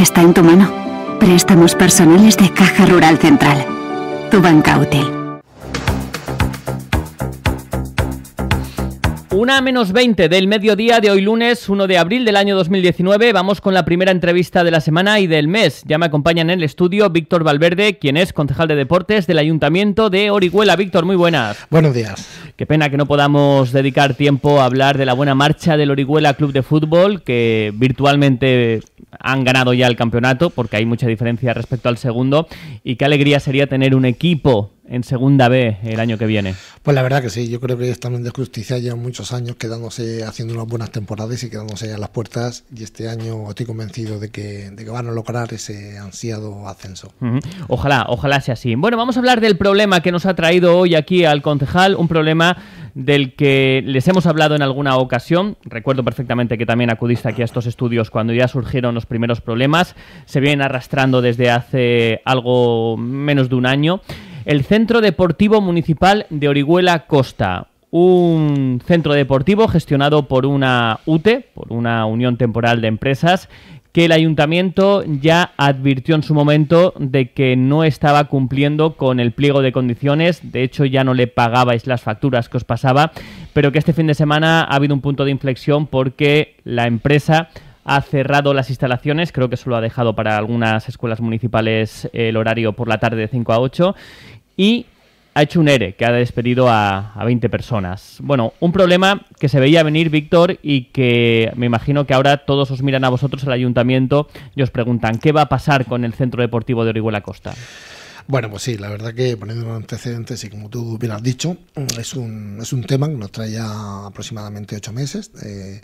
está en tu mano. Préstamos personales de Caja Rural Central. Tu banca útil. Una menos 20 del mediodía de hoy lunes 1 de abril del año 2019. Vamos con la primera entrevista de la semana y del mes. Ya me acompaña en el estudio Víctor Valverde, quien es concejal de deportes del Ayuntamiento de Orihuela. Víctor, muy buenas. Buenos días. Qué pena que no podamos dedicar tiempo a hablar de la buena marcha del Orihuela Club de Fútbol, que virtualmente han ganado ya el campeonato, porque hay mucha diferencia respecto al segundo. Y qué alegría sería tener un equipo en Segunda B el año que viene. Pues la verdad que sí, yo creo que también de justicia, llevan muchos años quedándose, haciendo unas buenas temporadas y quedándose a las puertas y este año estoy convencido de que, de que van a lograr ese ansiado ascenso. Ojalá, ojalá sea así. Bueno, vamos a hablar del problema que nos ha traído hoy aquí al concejal, un problema del que les hemos hablado en alguna ocasión. Recuerdo perfectamente que también acudiste aquí a estos estudios cuando ya surgieron los primeros problemas. Se vienen arrastrando desde hace algo menos de un año el Centro Deportivo Municipal de Orihuela Costa. Un centro deportivo gestionado por una UTE, por una Unión Temporal de Empresas, que el ayuntamiento ya advirtió en su momento de que no estaba cumpliendo con el pliego de condiciones, de hecho ya no le pagabais las facturas que os pasaba, pero que este fin de semana ha habido un punto de inflexión porque la empresa ha cerrado las instalaciones, creo que solo ha dejado para algunas escuelas municipales el horario por la tarde de 5 a 8 y ha hecho un ERE que ha despedido a, a 20 personas. Bueno, un problema que se veía venir, Víctor, y que me imagino que ahora todos os miran a vosotros al ayuntamiento y os preguntan, ¿qué va a pasar con el Centro Deportivo de Orihuela Costa? Bueno, pues sí, la verdad que poniendo antecedentes y como tú bien has dicho, es un, es un tema que nos trae ya aproximadamente ocho meses, eh,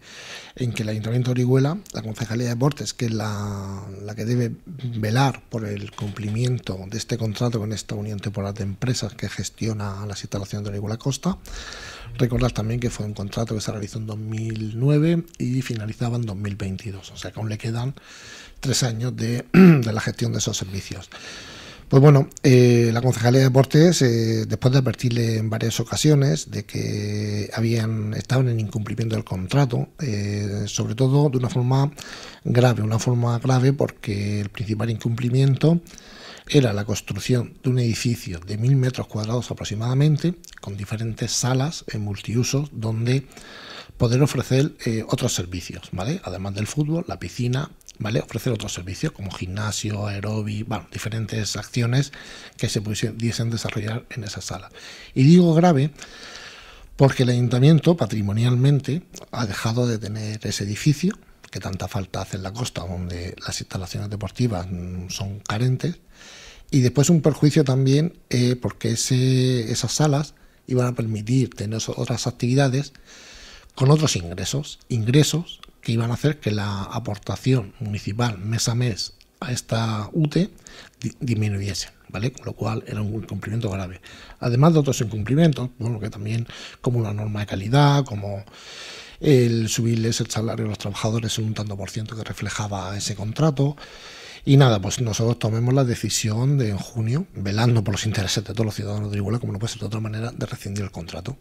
en que el Ayuntamiento de Orihuela, la Concejalía de Deportes, que es la, la, que debe velar por el cumplimiento de este contrato con esta Unión Temporal de Empresas que gestiona las instalaciones de Orihuela Costa, recordar también que fue un contrato que se realizó en 2009 y finalizaba en 2022, o sea que aún le quedan tres años de, de la gestión de esos servicios. Pues bueno, eh, la Concejalía de Deportes, eh, después de advertirle en varias ocasiones de que habían estaban en incumplimiento del contrato, eh, sobre todo de una forma grave, una forma grave porque el principal incumplimiento era la construcción de un edificio de mil metros cuadrados aproximadamente, con diferentes salas en multiusos, donde poder ofrecer otros servicios, ¿vale? Además del fútbol, la piscina, ¿vale? Ofrecer otros servicios como gimnasio, bueno, diferentes acciones que se pudiesen desarrollar en esa sala. Y digo grave porque el ayuntamiento patrimonialmente ha dejado de tener ese edificio que tanta falta hace en la costa, donde las instalaciones deportivas son carentes, y después un perjuicio también eh, porque ese, esas salas iban a permitir tener otras actividades con otros ingresos, ingresos que iban a hacer que la aportación municipal mes a mes a esta UTE disminuyese, ¿vale? Con lo cual era un incumplimiento grave. Además de otros incumplimientos, bueno, que también como una norma de calidad, como el subirles el salario a los trabajadores en un tanto por ciento que reflejaba ese contrato. Y nada, pues nosotros tomemos la decisión de en junio, velando por los intereses de todos los ciudadanos de Iguala, como no puede ser de otra manera, de rescindir el contrato.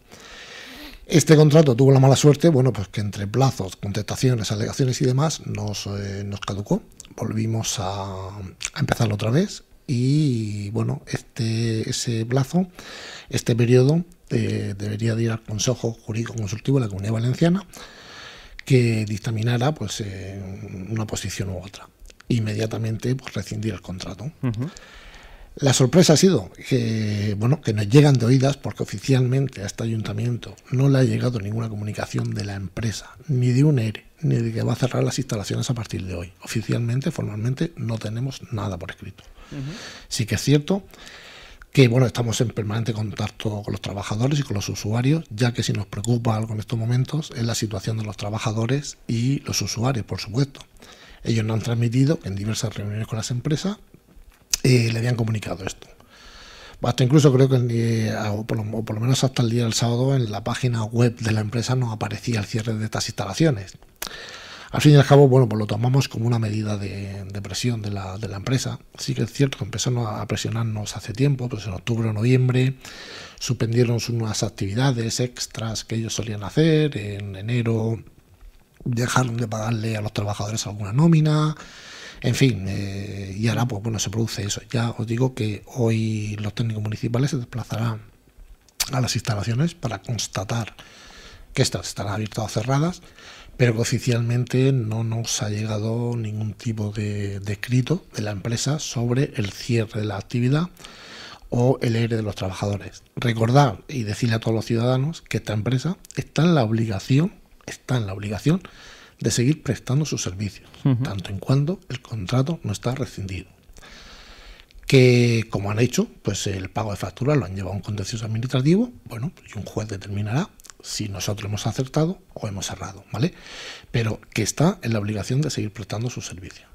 Este contrato tuvo la mala suerte, bueno, pues que entre plazos, contestaciones, alegaciones y demás nos, eh, nos caducó. Volvimos a, a, empezarlo otra vez y bueno, este ese plazo, este periodo eh, debería de ir al Consejo Jurídico Consultivo de la Comunidad Valenciana que dictaminara pues eh, una posición u otra. Inmediatamente pues, rescindir el contrato. Uh. La sorpresa ha sido que, bueno, que nos llegan de oídas porque oficialmente a este ayuntamiento no le ha llegado ninguna comunicación de la empresa, ni de un ERE, ni de que va a cerrar las instalaciones a partir de hoy. Oficialmente, formalmente, no tenemos nada por escrito. Uh -huh. Sí que es cierto que bueno, estamos en permanente contacto con los trabajadores y con los usuarios, ya que si nos preocupa algo en estos momentos es la situación de los trabajadores y los usuarios, por supuesto. Ellos nos han transmitido en diversas reuniones con las empresas le habían comunicado esto. Hasta incluso creo que, eh, por lo, menos hasta el día del sábado, en la página web de la empresa no aparecía el cierre de estas instalaciones. Al fin y al cabo, bueno, pues lo tomamos como una medida de, de presión de la, de la, empresa. Sí que es cierto que empezaron a presionarnos hace tiempo, pues en octubre o noviembre suspendieron unas actividades extras que ellos solían hacer. En enero dejaron de pagarle a los trabajadores alguna nómina En fin, eh, y ahora pues bueno, se produce eso. Ya os digo que hoy los técnicos municipales se desplazarán a las instalaciones para constatar que estas están abiertas o cerradas, pero que oficialmente no nos ha llegado ningún tipo de, de escrito de la empresa sobre el cierre de la actividad o el aire de los trabajadores. Recordar y decirle a todos los ciudadanos que esta empresa está en la obligación, está en la obligación de seguir prestando sus servicios, tanto en cuanto el contrato no está rescindido. Que como han hecho, pues el pago de facturas lo han llevado a un contencioso administrativo, bueno, y un juez determinará si nosotros hemos acertado o hemos errado, ¿vale? Pero que está en la obligación de seguir prestando sus servicios.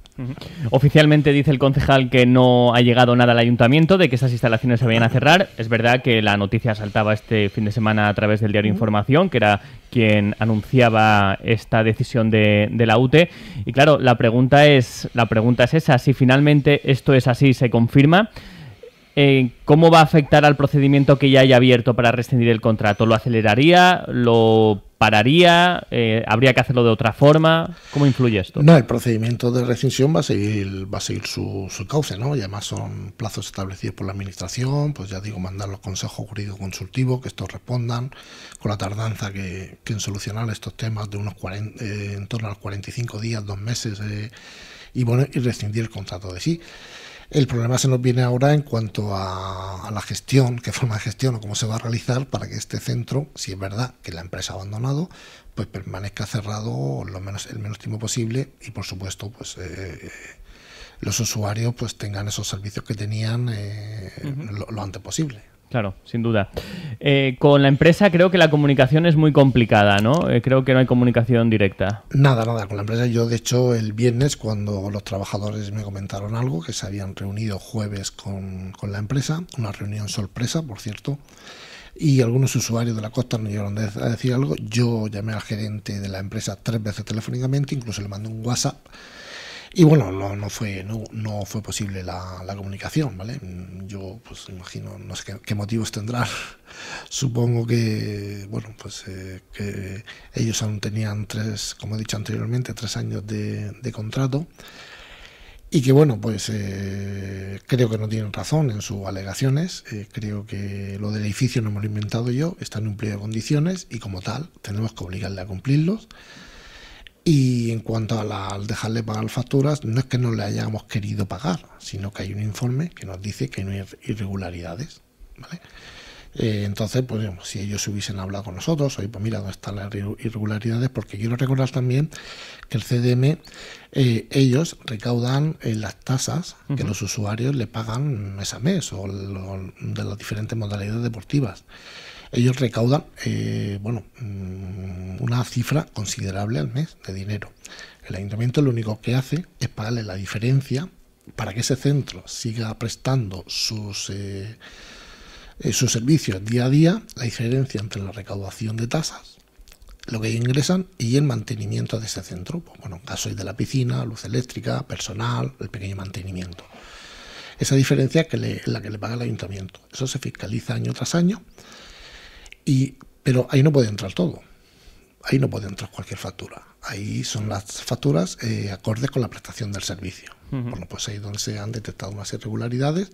Oficialmente dice el concejal que no ha llegado nada al ayuntamiento de que esas instalaciones se vayan a cerrar. Es verdad que la noticia saltaba este fin de semana a través del diario Información, que era quien anunciaba esta decisión de, la UTE. Y claro, la pregunta es, la pregunta es esa, si finalmente esto es así, se confirma. Eh, ¿Cómo va a afectar al procedimiento que ya haya abierto para rescindir el contrato? ¿Lo aceleraría? ¿Lo pararía? Eh, ¿Habría que hacerlo de otra forma? ¿Cómo influye esto? No, el procedimiento de rescisión va a seguir, va a seguir su, su, cauce, ¿no? Y además son plazos establecidos por la Administración, pues ya digo, mandar los consejos jurídicos consultivos, que estos respondan, con la tardanza que, en solucionar estos temas de unos 40, eh, en torno a los 45 días, dos meses, y bueno, y rescindir el contrato de sí. El problema se nos viene ahora en cuanto a, la gestión, qué forma de gestión o cómo se va a realizar para que este centro, si es verdad que la empresa ha abandonado, pues permanezca cerrado lo menos, el menos tiempo posible y por supuesto pues eh, los usuarios pues tengan esos servicios que tenían eh, lo antes posible. Claro, sin duda. Eh, con la empresa creo que la comunicación es muy complicada, ¿no? Eh, creo que no hay comunicación directa. Nada, nada. Con la empresa yo, de hecho, el viernes, cuando los trabajadores me comentaron algo, que se habían reunido jueves con, con la empresa, una reunión sorpresa, por cierto, y algunos usuarios de la costa nos llegaron a decir algo, yo llamé al gerente de la empresa tres veces telefónicamente, incluso le mandé un WhatsApp y bueno, no, no fue no, no fue posible la, la, comunicación, ¿vale? Yo pues imagino, no sé qué, motivos tendrán. Supongo que, bueno, pues eh, que ellos aún tenían tres, como he dicho anteriormente, tres años de, contrato. Y que bueno, pues eh, creo que no tienen razón en sus alegaciones. Eh, creo que lo del edificio no me lo he inventado yo, está en un pliego de condiciones y como tal tenemos que obligarle a cumplirlos. Y en cuanto a la, al dejarle pagar facturas, no es que no le hayamos querido pagar, sino que hay un informe que nos dice que no hay irregularidades. ¿vale? Eh, entonces, pues si ellos hubiesen hablado con nosotros, oye, pues mira, dónde están las irregularidades, porque quiero recordar también que el CDM, eh, ellos recaudan eh, las tasas que los usuarios le pagan mes a mes o de las diferentes modalidades deportivas ellos recaudan eh, bueno, mm, una cifra considerable al mes de dinero. El ayuntamiento lo único que hace es pagarle la diferencia para que ese centro siga prestando sus, eh, eh, sus servicios día a día, la diferencia entre la recaudación de tasas, lo que ingresan y el mantenimiento de ese centro. Pues, bueno, caso de la piscina, luz eléctrica, personal, el pequeño mantenimiento. Esa diferencia que es la que le paga el ayuntamiento. Eso se fiscaliza año tras año y, pero ahí no puede entrar todo. Ahí no puede entrar cualquier factura. Ahí son las facturas eh, acordes con la prestación del servicio. Bueno, pues ahí donde se han detectado unas irregularidades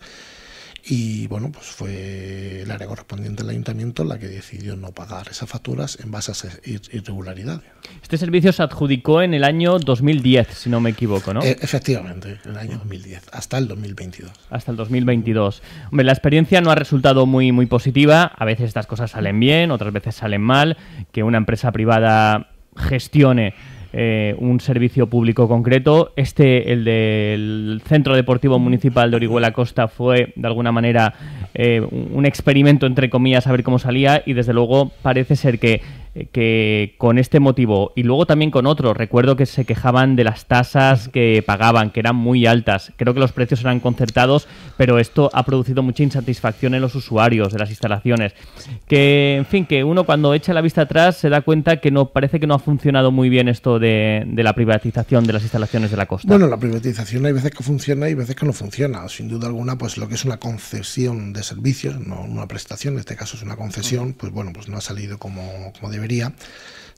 y bueno, pues fue el área correspondiente del ayuntamiento la que decidió no pagar esas facturas en base a irregularidades. Este servicio se adjudicó en el año 2010, si no me equivoco, ¿no? Eh, efectivamente, en el año 2010, hasta el 2022. Hasta el 2022. Hombre, la experiencia no ha resultado muy, muy positiva. A veces estas cosas salen bien, otras veces salen mal. Que una empresa privada gestione eh, un servicio público concreto. Este, el del Centro Deportivo Municipal de Orihuela Costa, fue de alguna manera eh, un experimento, entre comillas, a ver cómo salía y desde luego parece ser que que con este motivo y luego también con otro, recuerdo que se quejaban de las tasas que pagaban, que eran muy altas. Creo que los precios eran concertados, pero esto ha producido mucha insatisfacción en los usuarios de las instalaciones. Que, en fin, que uno cuando echa la vista atrás se da cuenta que no parece que no ha funcionado muy bien esto de, la privatización de las instalaciones de la costa. Bueno, la privatización hay veces que funciona y veces que no funciona. Sin duda alguna, pues lo que es una concesión de servicios, no una prestación, en este caso es una concesión, pues bueno, pues no ha salido como, como debería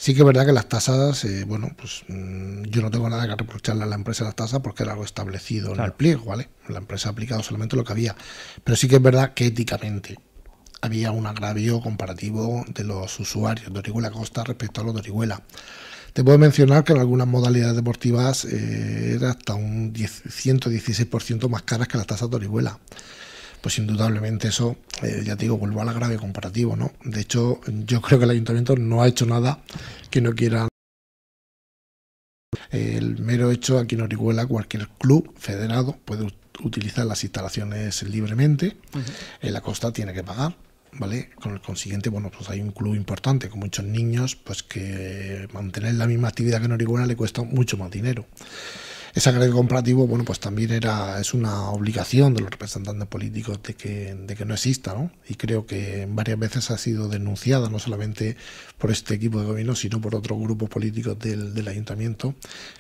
Sí que es verdad que las tasas, eh, bueno, pues mm, yo no tengo nada que reprocharle a la empresa las tasas porque era algo establecido en el pliego, ¿vale? La empresa ha aplicado solamente lo que había. Pero sí que es verdad que éticamente había un agravio comparativo de los usuarios de Orihuela Costa respecto a los de Orihuela. Te puedo mencionar que en algunas modalidades deportivas eh, era hasta un 10, 116% más caras que las tasas de Orihuela pues indudablemente eso, eh, ya te digo, vuelvo al agravio comparativo, ¿no? De hecho, yo creo que el ayuntamiento no ha hecho nada que no quiera. El mero hecho, aquí en Orihuela, cualquier club federado puede utilizar las instalaciones libremente, en la costa tiene que pagar. ¿Vale? Con el consiguiente, bueno, pues hay un club importante con muchos niños, pues que mantener la misma actividad que en Orihuela le cuesta mucho más dinero ese agregado comparativo, bueno, pues también era, es una obligación de los representantes políticos de que, de que no exista, ¿no? Y creo que varias veces ha sido denunciada, no solamente por este equipo de gobierno, sino por otros grupos políticos del, del ayuntamiento,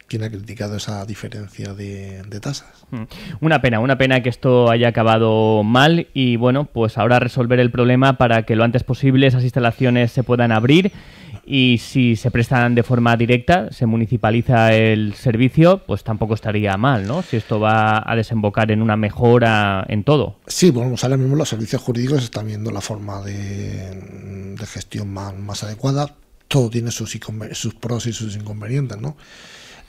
quien ha criticado esa diferencia de, de tasas. Mm. Una pena, una pena que esto haya acabado mal y bueno, pues ahora resolver el problema para que lo antes posible esas instalaciones se puedan abrir y si se prestan de forma directa, se municipaliza el servicio, pues tampoco estaría mal, ¿no? Si esto va a desembocar en una mejora en todo. Sí, bueno, ahora mismo los servicios jurídicos están viendo la forma de, gestión más, adecuada. Todo tiene sus, sus pros y sus inconvenientes, ¿no?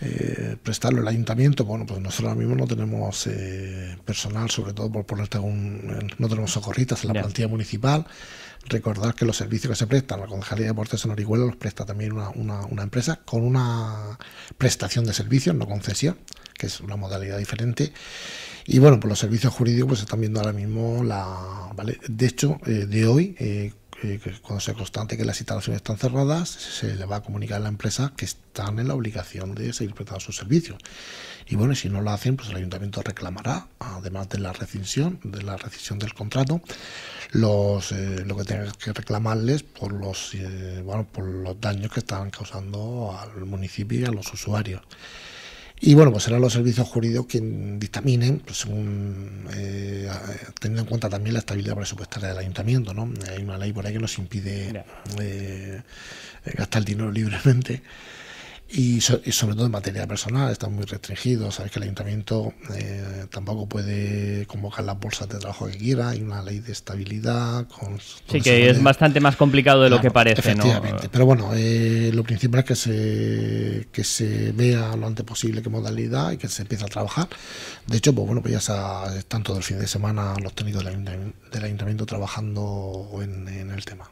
Eh, prestarlo al ayuntamiento, bueno, pues nosotros ahora mismo no tenemos eh, personal, sobre todo por ponerte un, no tenemos socorristas en la plantilla municipal. Recordar que los servicios que se prestan, la Concejalía de Deportes en Orihuela los presta también una, una, empresa con una prestación de servicios, no concesión, que es una modalidad diferente. Y bueno, pues los servicios jurídicos pues están viendo ahora mismo la... ¿vale? De hecho, eh, de hoy, eh, cuando se constante que las instalaciones están cerradas, se le va a comunicar a la empresa que están en la obligación de seguir prestando sus servicios. Y bueno, si no lo hacen, pues el ayuntamiento reclamará, además de la rescisión, de la rescisión del contrato, los eh, lo que tenga que reclamarles por los eh, bueno, por los daños que están causando al municipio y a los usuarios. Y bueno, pues serán los servicios jurídicos quien dictaminen, pues eh, teniendo en cuenta también la estabilidad presupuestaria del ayuntamiento, ¿no? Hay una ley por ahí que nos impide eh, gastar el dinero libremente y, sobre todo en materia personal está muy restringido. Sabes que el ayuntamiento eh, tampoco puede convocar las bolsas de trabajo que quiera, hay una ley de estabilidad. Con, sí, que es bastante más complicado de lo que parece. Efectivamente, pero bueno, eh, lo principal es que se, que se vea lo antes posible qué modalidad y que se empiece a trabajar. De hecho, pues bueno, pues ya están todo el fin de semana los técnicos del ayuntamiento, trabajando en el tema.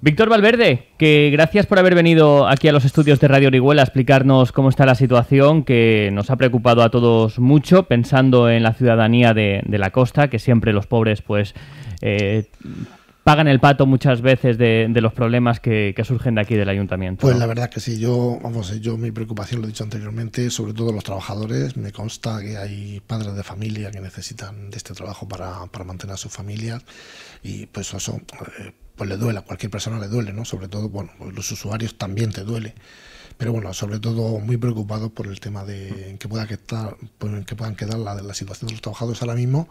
Víctor Valverde, que gracias por haber venido aquí a los estudios de Radio Orihuela a explicarnos cómo está la situación, que nos ha preocupado a todos mucho, pensando en la ciudadanía de, la costa, que siempre los pobres pues eh, pagan el pato muchas veces de, los problemas que, surgen de aquí del ayuntamiento. Pues la verdad que sí, yo, vamos, yo mi preocupación, lo he dicho anteriormente, sobre todo los trabajadores, me consta que hay padres de familia que necesitan de este trabajo para, para mantener a sus familias y pues eso... Eh, pues le duele, a cualquier persona le duele, ¿no? Sobre todo, bueno, pues los usuarios también te duele. Pero bueno, sobre todo muy preocupado por el tema de en que, pueda quedar, pues, en que puedan quedar la, la situación de los trabajadores ahora mismo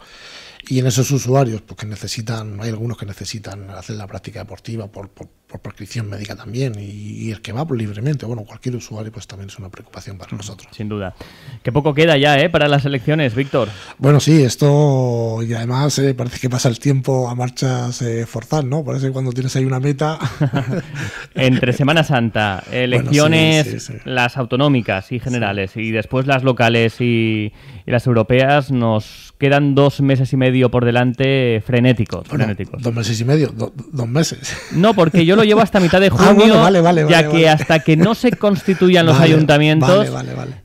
y en esos usuarios, pues que necesitan, hay algunos que necesitan hacer la práctica deportiva por, por, prescripción médica también y, el que va libremente, bueno, cualquier usuario pues también es una preocupación para nosotros. Sin duda. Qué poco queda ya, ¿eh? Para las elecciones, Víctor. Bueno, sí, esto y además eh, parece que pasa el tiempo a marchas eh, forzar, ¿no? Parece que cuando tienes ahí una meta... Entre Semana Santa, elecciones, las autonómicas y generales y después las locales y, y las europeas, nos quedan dos meses y medio por delante frenéticos. frenéticos. Dos meses y medio, dos meses. No, porque yo lo llevo hasta mitad de ah, junio, ya que hasta que no se constituyan los ayuntamientos,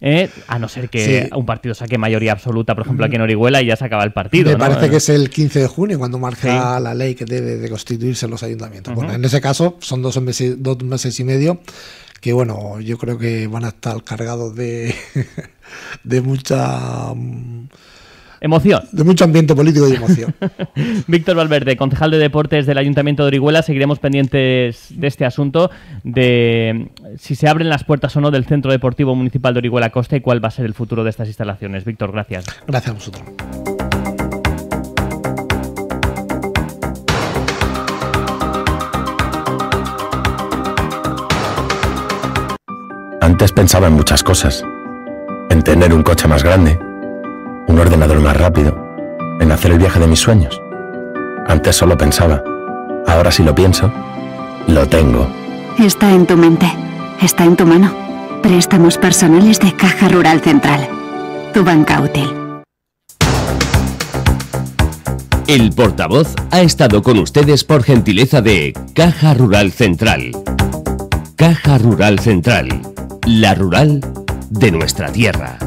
eh, a no ser que un partido saque mayoría absoluta, por ejemplo, aquí en Orihuela, y ya se acaba el partido. Me parece que es el 15 de junio cuando marca la ley que debe de constituirse los ayuntamientos. Bueno, en ese caso son dos meses, dos meses y medio que bueno, yo creo que van a estar cargados de, de mucha Emoción. De mucho ambiente político y emoción. Víctor Valverde, concejal de deportes del Ayuntamiento de Orihuela, seguiremos pendientes de este asunto, de si se abren las puertas o no del Centro Deportivo Municipal de Orihuela Costa y cuál va a ser el futuro de estas instalaciones. Víctor, gracias. Gracias a vosotros. Antes pensaba en muchas cosas. En tener un coche más grande, un ordenador más rápido, en hacer el viaje de mis sueños. Antes solo pensaba. Ahora si lo pienso, lo tengo. Está en tu mente. Está en tu mano. Préstamos personales de Caja Rural Central. Tu banca útil. El portavoz ha estado con ustedes por gentileza de Caja Rural Central. Caja Rural Central. La rural de nuestra tierra.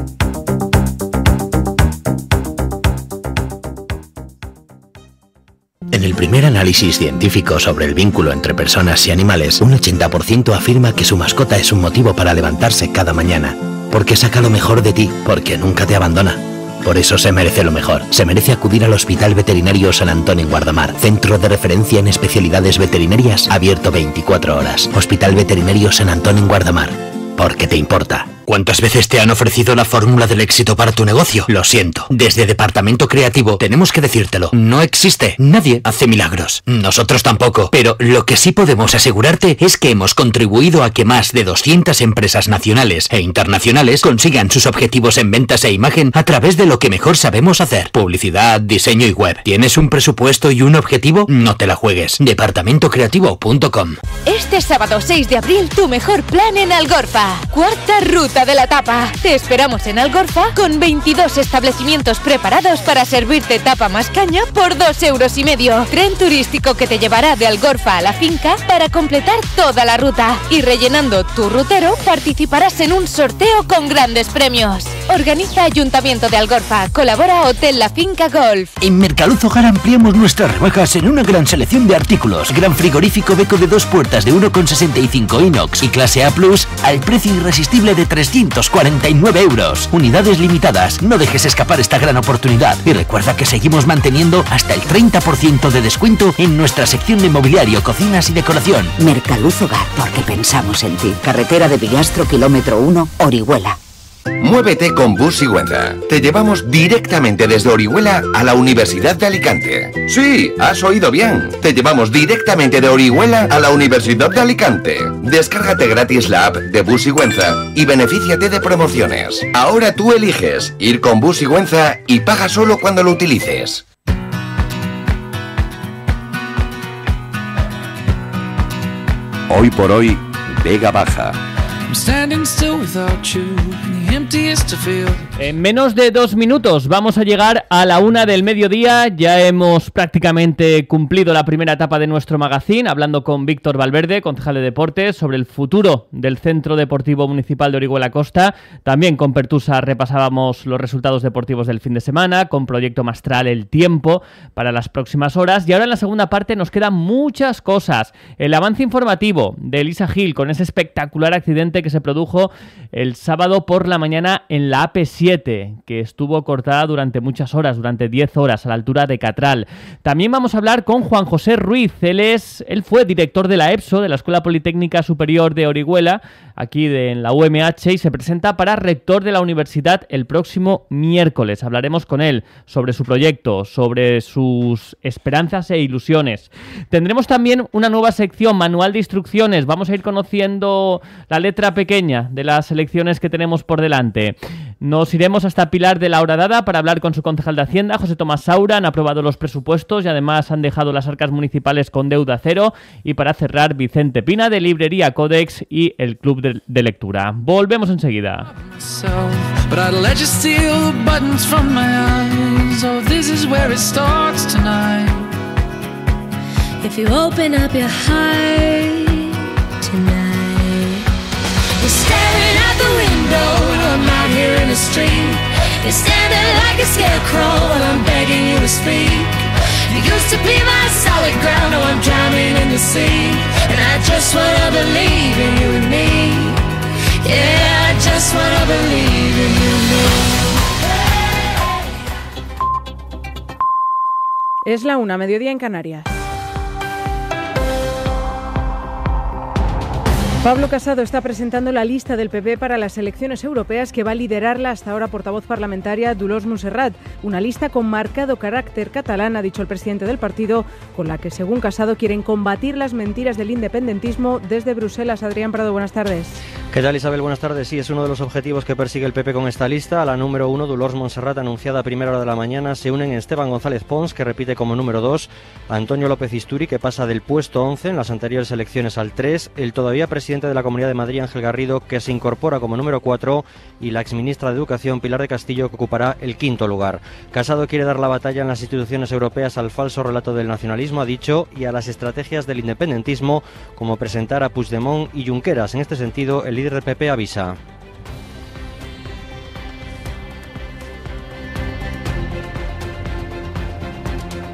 En el primer análisis científico sobre el vínculo entre personas y animales, un 80% afirma que su mascota es un motivo para levantarse cada mañana, porque saca lo mejor de ti, porque nunca te abandona. Por eso se merece lo mejor. Se merece acudir al Hospital Veterinario San Antón en Guardamar, centro de referencia en especialidades veterinarias, abierto 24 horas. Hospital Veterinario San Antón en Guardamar, porque te importa. ¿Cuántas veces te han ofrecido la fórmula del éxito para tu negocio? Lo siento. Desde Departamento Creativo tenemos que decírtelo. No existe. Nadie hace milagros. Nosotros tampoco. Pero lo que sí podemos asegurarte es que hemos contribuido a que más de 200 empresas nacionales e internacionales consigan sus objetivos en ventas e imagen a través de lo que mejor sabemos hacer. Publicidad, diseño y web. ¿Tienes un presupuesto y un objetivo? No te la juegues. Departamentocreativo.com Este sábado 6 de abril, tu mejor plan en Algorfa. Cuarta ruta de la tapa. Te esperamos en Algorfa con 22 establecimientos preparados para servirte tapa más caña por 2 euros y medio. Tren turístico que te llevará de Algorfa a la finca para completar toda la ruta. Y rellenando tu rutero, participarás en un sorteo con grandes premios. Organiza Ayuntamiento de Algorfa. Colabora Hotel La Finca Golf. En Mercaluz Hogar ampliamos nuestras rebajas en una gran selección de artículos. Gran frigorífico Beco de dos puertas de 1,65 inox y clase A Plus al precio irresistible de 349 euros. Unidades limitadas. No dejes escapar esta gran oportunidad. Y recuerda que seguimos manteniendo hasta el 30% de descuento en nuestra sección de mobiliario, cocinas y decoración. Mercaluz Hogar, porque pensamos en ti. Carretera de Villastro, kilómetro 1, Orihuela. Muévete con Bus Sigüenza. Te llevamos directamente desde Orihuela a la Universidad de Alicante. Sí, has oído bien. Te llevamos directamente de Orihuela a la Universidad de Alicante. Descárgate gratis la app de Bus Sigüenza y benefíciate de promociones. Ahora tú eliges ir con Bus Sigüenza y paga solo cuando lo utilices. Hoy por hoy, Vega Baja. emptiest to fill. En menos de dos minutos vamos a llegar a la una del mediodía. Ya hemos prácticamente cumplido la primera etapa de nuestro magazine, hablando con Víctor Valverde, concejal de deportes, sobre el futuro del Centro Deportivo Municipal de Orihuela Costa. También con Pertusa repasábamos los resultados deportivos del fin de semana, con Proyecto Mastral el tiempo para las próximas horas. Y ahora en la segunda parte nos quedan muchas cosas. El avance informativo de Elisa Gil con ese espectacular accidente que se produjo el sábado por la mañana en la AP7, que estuvo cortada durante muchas horas, durante 10 horas, a la altura de Catral. También vamos a hablar con Juan José Ruiz. Él, es, él fue director de la EPSO, de la Escuela Politécnica Superior de Orihuela, aquí de, en la UMH, y se presenta para rector de la universidad el próximo miércoles. Hablaremos con él sobre su proyecto, sobre sus esperanzas e ilusiones. Tendremos también una nueva sección, manual de instrucciones. Vamos a ir conociendo la letra pequeña de las elecciones que tenemos por delante. Nos iremos hasta Pilar de la Horadada para hablar con su concejal de Hacienda, José Tomás Saura. Han aprobado los presupuestos y además han dejado las arcas municipales con deuda cero. Y para cerrar, Vicente Pina de Librería Codex y el Club de, de Lectura. Volvemos enseguida. If I'm out here in the street. You're standing like a scarecrow and I'm begging you to speak. You used to be my solid ground, now I'm drowning in the sea. And I just wanna believe in you and me. Yeah, I just wanna believe in you and me. Es la una, mediodía en Canarias. Pablo Casado está presentando la lista del PP para las elecciones europeas que va a liderar la hasta ahora portavoz parlamentaria Dolors Montserrat. Una lista con marcado carácter catalán, ha dicho el presidente del partido, con la que, según Casado, quieren combatir las mentiras del independentismo desde Bruselas. Adrián Prado, buenas tardes. ¿Qué tal Isabel? Buenas tardes. Sí, es uno de los objetivos que persigue el PP con esta lista. A la número uno, Dolors Montserrat, anunciada a primera hora de la mañana, se unen Esteban González Pons, que repite como número dos, Antonio López Isturi, que pasa del puesto 11 en las anteriores elecciones al 3, el todavía presidente de la Comunidad de Madrid, Ángel Garrido, que se incorpora como número 4, y la exministra de Educación, Pilar de Castillo, que ocupará el quinto lugar. Casado quiere dar la batalla en las instituciones europeas al falso relato del nacionalismo, ha dicho, y a las estrategias del independentismo, como presentar a Puigdemont y Junqueras. En este sentido, el líder del PP avisa.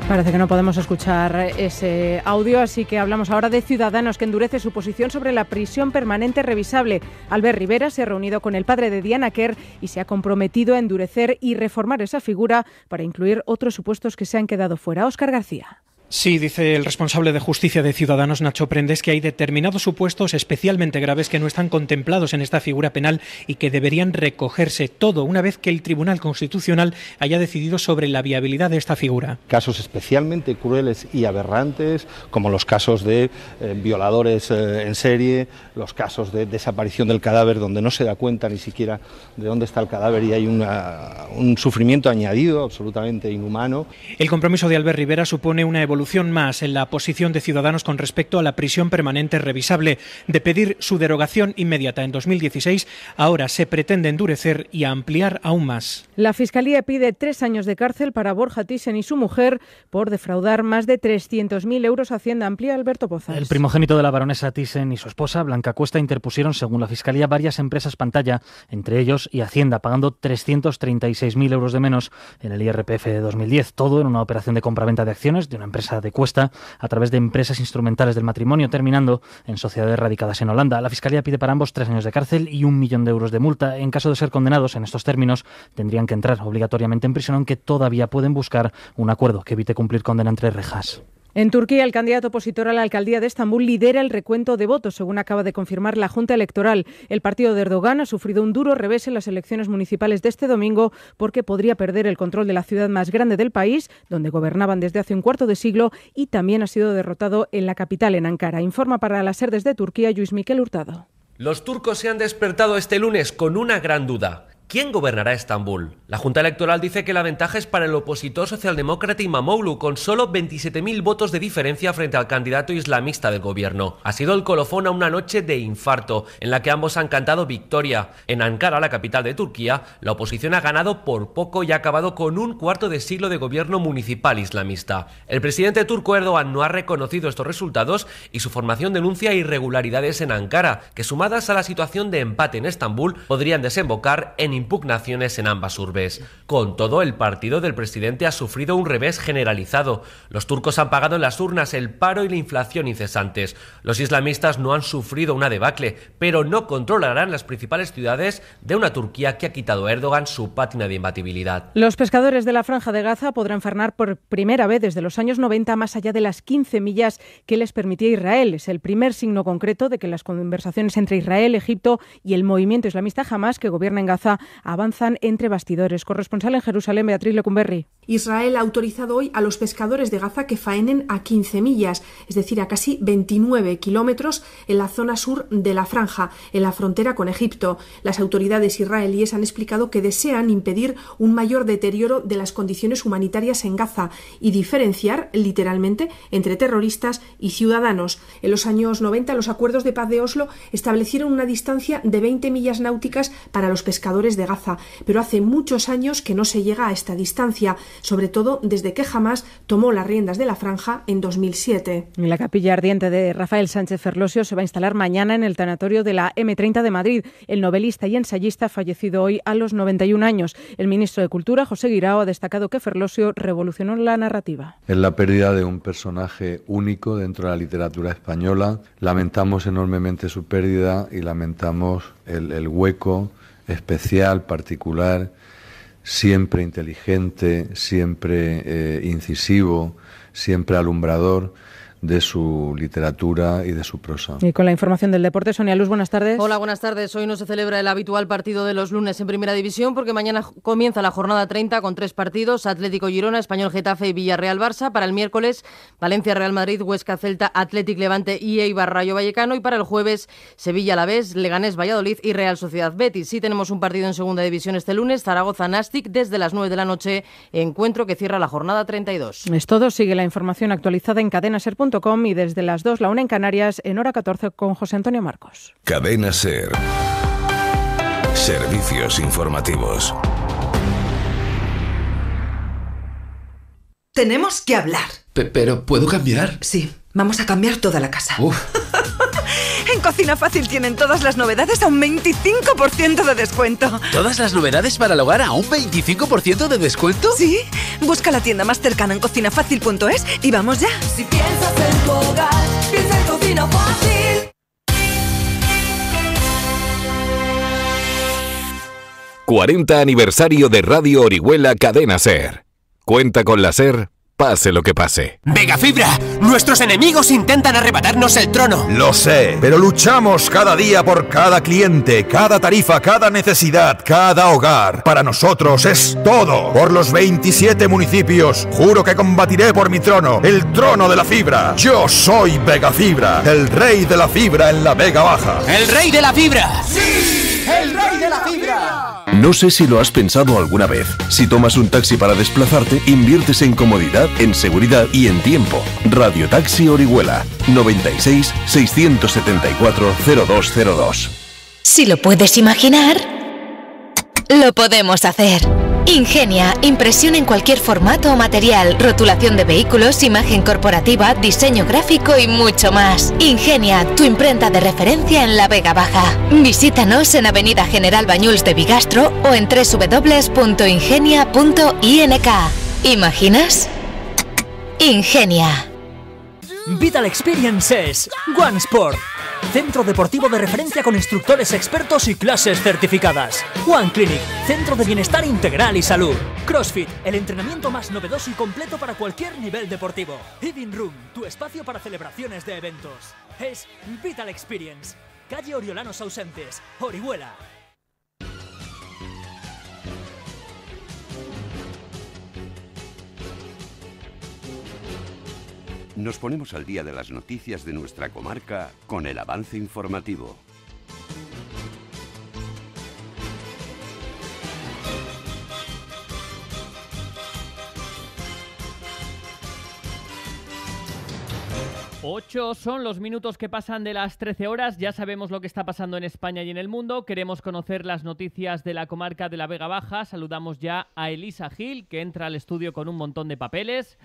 Parece que no podemos escuchar ese audio, así que hablamos ahora de Ciudadanos, que endurece su posición sobre la prisión permanente revisable. Albert Rivera se ha reunido con el padre de Diana Kerr y se ha comprometido a endurecer y reformar esa figura para incluir otros supuestos que se han quedado fuera. Óscar García. Sí, dice el responsable de justicia de Ciudadanos, Nacho Prendes, que hay determinados supuestos especialmente graves que no están contemplados en esta figura penal y que deberían recogerse todo una vez que el Tribunal Constitucional haya decidido sobre la viabilidad de esta figura. Casos especialmente crueles y aberrantes, como los casos de eh, violadores eh, en serie, los casos de desaparición del cadáver donde no se da cuenta ni siquiera de dónde está el cadáver y hay una, un sufrimiento añadido absolutamente inhumano. El compromiso de Albert Rivera supone una evolución evolución más en la posición de Ciudadanos con respecto a la prisión permanente revisable. De pedir su derogación inmediata en 2016, ahora se pretende endurecer y ampliar aún más. La Fiscalía pide tres años de cárcel para Borja Thyssen y su mujer por defraudar más de 300.000 euros a Hacienda. Amplía Alberto Pozas. El primogénito de la baronesa Thyssen y su esposa, Blanca Cuesta, interpusieron, según la Fiscalía, varias empresas pantalla, entre ellos y Hacienda, pagando 336.000 euros de menos en el IRPF de 2010. Todo en una operación de compraventa de acciones de una empresa de Cuesta a través de empresas instrumentales del matrimonio, terminando en sociedades radicadas en Holanda. La Fiscalía pide para ambos tres años de cárcel y un millón de euros de multa. En caso de ser condenados en estos términos, tendrían que entrar obligatoriamente en prisión, aunque todavía pueden buscar un acuerdo que evite cumplir condena entre rejas. En Turquía, el candidato opositor a la alcaldía de Estambul lidera el recuento de votos, según acaba de confirmar la Junta Electoral. El partido de Erdogan ha sufrido un duro revés en las elecciones municipales de este domingo porque podría perder el control de la ciudad más grande del país, donde gobernaban desde hace un cuarto de siglo, y también ha sido derrotado en la capital, en Ankara. Informa para la SER desde Turquía, Luis Miquel Hurtado. Los turcos se han despertado este lunes con una gran duda. ¿Quién gobernará Estambul? La Junta Electoral dice que la ventaja es para el opositor socialdemócrata Imamoglu, con solo 27.000 votos de diferencia frente al candidato islamista del gobierno. Ha sido el colofón a una noche de infarto, en la que ambos han cantado victoria. En Ankara, la capital de Turquía, la oposición ha ganado por poco y ha acabado con un cuarto de siglo de gobierno municipal islamista. El presidente turco Erdogan no ha reconocido estos resultados y su formación denuncia irregularidades en Ankara, que sumadas a la situación de empate en Estambul podrían desembocar en impugnaciones en ambas urbes. Con todo, el partido del presidente ha sufrido un revés generalizado. Los turcos han pagado en las urnas el paro y la inflación incesantes. Los islamistas no han sufrido una debacle, pero no controlarán las principales ciudades de una Turquía que ha quitado a Erdogan su pátina de imbatibilidad. Los pescadores de la Franja de Gaza podrán frenar por primera vez desde los años 90 más allá de las 15 millas que les permitía Israel. Es el primer signo concreto de que las conversaciones entre Israel, Egipto y el movimiento islamista Hamas que gobierna en Gaza avanzan entre bastidores. Corresponsal en Jerusalén, Beatriz Lecumberri. Israel ha autorizado hoy a los pescadores de Gaza que faenen a 15 millas, es decir, a casi 29 kilómetros en la zona sur de la franja, en la frontera con Egipto. Las autoridades israelíes han explicado que desean impedir un mayor deterioro de las condiciones humanitarias en Gaza y diferenciar, literalmente, entre terroristas y ciudadanos. En los años 90, los acuerdos de paz de Oslo establecieron una distancia de 20 millas náuticas para los pescadores de Gaza, pero hace muchos años que no se llega a esta distancia, sobre todo desde que Hamas tomó las riendas de la franja en 2007. La capilla ardiente de Rafael Sánchez Ferlosio se va a instalar mañana en el tanatorio de la M30 de Madrid. El novelista y ensayista fallecido hoy a los 91 años. El ministro de Cultura, José Guirao, ha destacado que Ferlosio revolucionó la narrativa. Es la pérdida de un personaje único dentro de la literatura española. Lamentamos enormemente su pérdida y lamentamos el, el hueco especial, particular, siempre inteligente, siempre eh, incisivo, siempre alumbrador de su literatura y de su prosa. Y con la información del deporte, Sonia Luz, buenas tardes. Hola, buenas tardes. Hoy no se celebra el habitual partido de los lunes en Primera División porque mañana comienza la jornada 30 con tres partidos, Atlético Girona, Español Getafe y Villarreal Barça. Para el miércoles, Valencia Real Madrid, Huesca Celta, Atlético Levante y Eibar Rayo Vallecano. Y para el jueves, Sevilla Alavés, Leganés Valladolid y Real Sociedad Betis. Sí tenemos un partido en Segunda División este lunes, Zaragoza Nastic desde las 9 de la noche, encuentro que cierra la jornada 32. Es todo, sigue la información actualizada en y desde las 2, la 1 en Canarias, en hora 14 con José Antonio Marcos. Cadena Ser. Servicios informativos. Tenemos que hablar. ¿Pero puedo cambiar? Sí, vamos a cambiar toda la casa. Uf. En Cocina Fácil tienen todas las novedades a un 25% de descuento. ¿Todas las novedades para el hogar a un 25% de descuento? Sí, busca la tienda más cercana en cocinafácil.es y vamos ya. Si piensas en tu hogar, piensa en Cocina Fácil. 40 aniversario de Radio Orihuela Cadena Ser. Cuenta con la Ser, pase lo que pase. Vega Fibra, nuestros enemigos intentan arrebatarnos el trono. Lo sé, pero luchamos cada día por cada cliente, cada tarifa, cada necesidad, cada hogar. Para nosotros es todo. Por los 27 municipios, juro que combatiré por mi trono, el trono de la fibra. Yo soy Vega Fibra, el rey de la fibra en la Vega Baja. ¡El rey de la fibra! ¡Sí! ¡El No sé si lo has pensado alguna vez. Si tomas un taxi para desplazarte, inviertes en comodidad, en seguridad y en tiempo. Radio Taxi Orihuela 96 674 0202. Si lo puedes imaginar, lo podemos hacer. Ingenia, impresión en cualquier formato o material, rotulación de vehículos, imagen corporativa, diseño gráfico y mucho más. Ingenia, tu imprenta de referencia en la Vega Baja. Visítanos en Avenida General Bañuls de Bigastro o en www.ingenia.ink. ¿Imaginas? Ingenia. Vital Experiences One Sport. Centro deportivo de referencia con instructores expertos y clases certificadas. One Clinic, centro de bienestar integral y salud. CrossFit, el entrenamiento más novedoso y completo para cualquier nivel deportivo. Living Room, tu espacio para celebraciones de eventos. Es Vital Experience. Calle Oriolanos Ausentes, Orihuela. Nos ponemos al día de las noticias de nuestra comarca con el avance informativo. Ocho son los minutos que pasan de las 13 horas. Ya sabemos lo que está pasando en España y en el mundo. Queremos conocer las noticias de la comarca de la Vega Baja. Saludamos ya a Elisa Gil, que entra al estudio con un montón de papeles.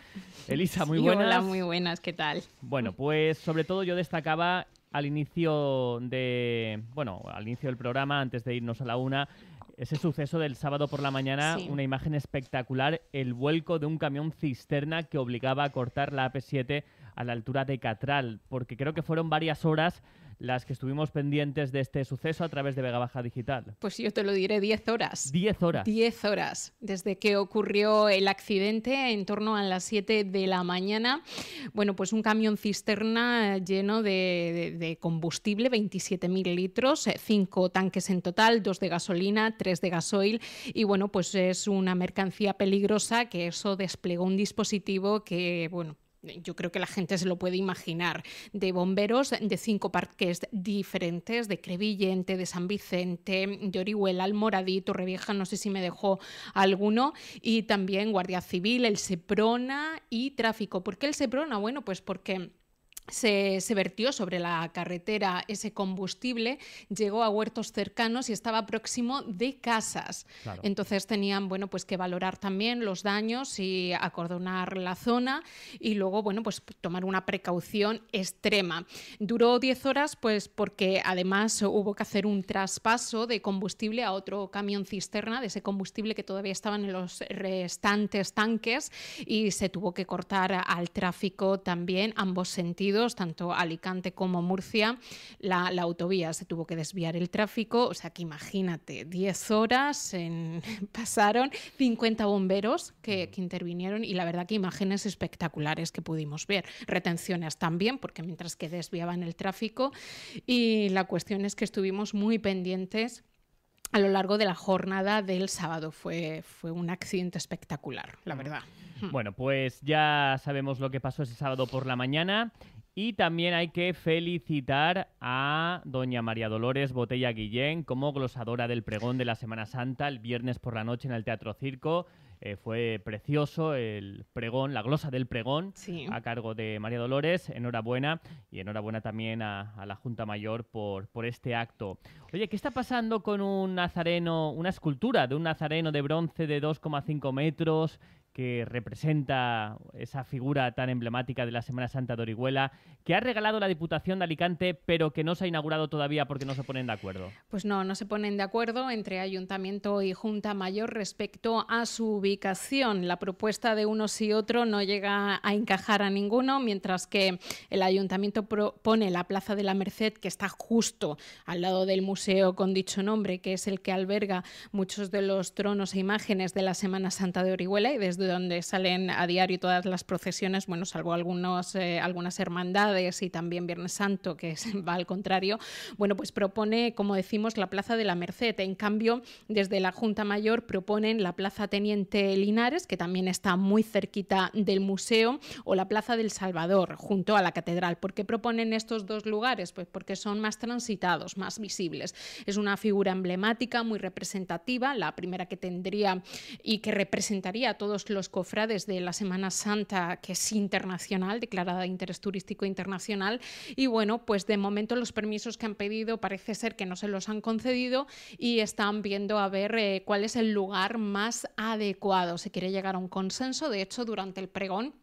Elisa, muy Sí, buenas. Hola, muy buenas, ¿qué tal? Bueno, pues sobre todo yo destacaba al inicio de, bueno, al inicio del programa, antes de irnos a la una, ese suceso del sábado por la mañana, Sí. una imagen espectacular, el vuelco de un camión cisterna que obligaba a cortar la AP7 a la altura de Catral, porque creo que fueron varias horas las que estuvimos pendientes de este suceso a través de Vega Baja Digital. Pues yo te lo diré 10 horas. 10 horas. 10 horas desde que ocurrió el accidente en torno a las 7 de la mañana. Bueno, pues un camión cisterna lleno de, de- de combustible, 27.000 litros, 5 tanques en total, 2 de gasolina, 3 de gasoil. Y bueno, pues es una mercancía peligrosa que eso desplegó un dispositivo que, bueno, yo creo que la gente se lo puede imaginar, de bomberos de cinco parques diferentes, de Crevillente, de San Vicente, de Orihuela, Almoradí, Torrevieja, no sé si me dejó alguno, y también Guardia Civil, el Seprona y Tráfico. ¿Por qué el Seprona? Bueno, pues porque... Se, se vertió sobre la carretera ese combustible, llegó a huertos cercanos y estaba próximo de casas. Claro. Entonces tenían bueno, pues que valorar también los daños y acordonar la zona y luego bueno, pues tomar una precaución extrema. Duró 10 horas pues porque además hubo que hacer un traspaso de combustible a otro camión cisterna de ese combustible que todavía estaban en los restantes tanques y se tuvo que cortar al tráfico también ambos sentidos sentidos, tanto Alicante como Murcia, la, la autovía se tuvo que desviar el tráfico, o sea que imagínate, 10 horas en- pasaron 50 bomberos que, que intervinieron y la verdad que imágenes espectaculares que pudimos ver. Retenciones también, porque mientras que desviaban el tráfico y la cuestión es que estuvimos muy pendientes a lo largo de la jornada del sábado. Fue, fue un accidente espectacular, la verdad. Bueno, pues ya sabemos lo que pasó ese sábado por la mañana. Y también hay que felicitar a doña María Dolores Botella Guillén como glosadora del pregón de la Semana Santa el viernes por la noche en el Teatro Circo. Eh, fue precioso el pregón, la glosa del pregón a cargo de María Dolores. Enhorabuena y enhorabuena también a, a la Junta Mayor por, por este acto. Oye, ¿qué está pasando con un nazareno, una escultura de un nazareno de bronce de 2,5 metros? Que representa esa figura tan emblemática de la Semana Santa de Orihuela, que ha regalado la Diputación de Alicante, pero que no se ha inaugurado todavía porque no se ponen de acuerdo. Pues no, no se ponen de acuerdo entre Ayuntamiento y Junta Mayor respecto a su ubicación. La propuesta de unos y otro no llega a encajar a ninguno, mientras que el Ayuntamiento propone la Plaza de la Merced, que está justo al lado del museo con dicho nombre, que es el que alberga muchos de los tronos e imágenes de la Semana Santa de Orihuela y desde donde salen a diario todas las procesiones, bueno, salvo algunos, eh, algunas hermandades y también Viernes Santo, que va al contrario, bueno, pues propone, como decimos, la Plaza de la Merced. En cambio, desde la Junta Mayor proponen la Plaza Teniente Linares, que también está muy cerquita del museo, o la Plaza del Salvador, junto a la Catedral. ¿Por qué proponen estos dos lugares? Pues porque son más transitados, más visibles. Es una figura emblemática, muy representativa, la primera que tendría y que representaría a todos los cofrades de la Semana Santa, que es internacional, declarada de interés turístico internacional. Y bueno, pues de momento los permisos que han pedido parece ser que no se los han concedido y están viendo a ver eh, cuál es el lugar más adecuado. Se quiere llegar a un consenso. De hecho, durante el pregón.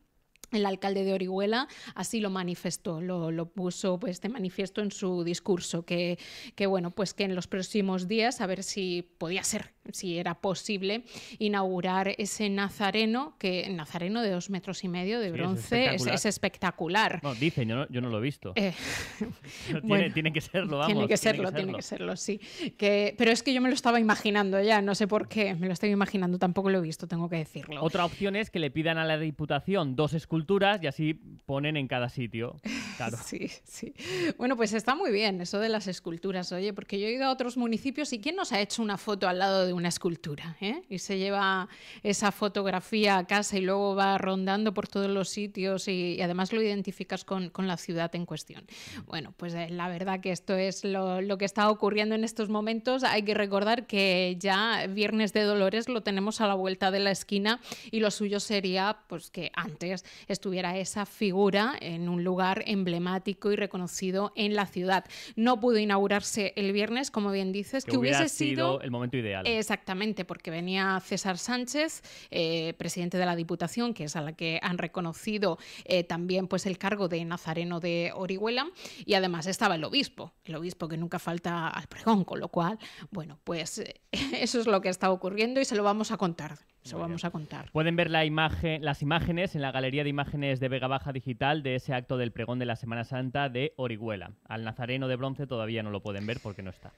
El alcalde de Orihuela así lo manifestó, lo, lo puso pues de manifiesto en su discurso, que, que bueno, pues que en los próximos días a ver si podía ser, si era posible inaugurar ese nazareno, que nazareno de dos metros y medio de Sí, es espectacular. bronce, es, es espectacular. No, dicen, yo no, yo no lo he visto. Eh, tiene, bueno, tiene que serlo, vamos. tiene que serlo, tiene que serlo, sí. Que, pero es que yo me lo estaba imaginando ya, no sé por qué, me lo estoy imaginando, tampoco lo he visto, tengo que decirlo. Otra opción es que le pidan a la Diputación dos esculturas y así ponen en cada sitio. Claro. Sí, sí. Bueno, pues está muy bien eso de las esculturas, oye, porque yo he ido a otros municipios y ¿quién nos ha hecho una foto al lado de una escultura? eh? Y se lleva esa fotografía a casa y luego va rondando por todos los sitios y, y además lo identificas con, con la ciudad en cuestión. Bueno, pues eh, la verdad que esto es lo, lo que está ocurriendo en estos momentos. Hay que recordar que ya Viernes de Dolores lo tenemos a la vuelta de la esquina y lo suyo sería pues que antes estuviera esa figura en un lugar emblemático y reconocido en la ciudad. No pudo inaugurarse el viernes, como bien dices, que, que hubiese sido el momento ideal. Exactamente, porque venía César Sánchez, eh, presidente de la Diputación, que es a la que han reconocido eh, también pues, el cargo de Nazareno de Orihuela, y además estaba el obispo, el obispo que nunca falta al pregón, con lo cual, bueno, pues eso es lo que está ocurriendo y se lo vamos a contar. Se lo vamos a contar. Pueden ver la imagen, las imágenes en la galería de imágenes de Vega Baja Digital de ese acto del pregón de la Semana Santa de Orihuela. Al Nazareno de bronce todavía no lo pueden ver porque no está.